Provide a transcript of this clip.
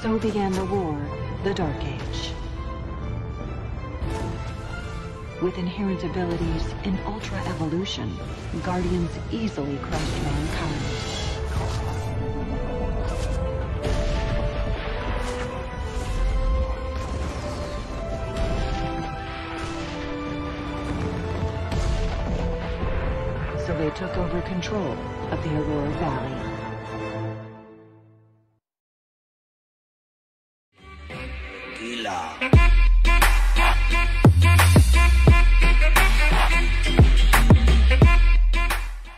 So began the war, the Dark Age. With inherent abilities in Ultra Evolution, Guardians easily crushed mankind. They took over control of the Aurora Valley. Gila.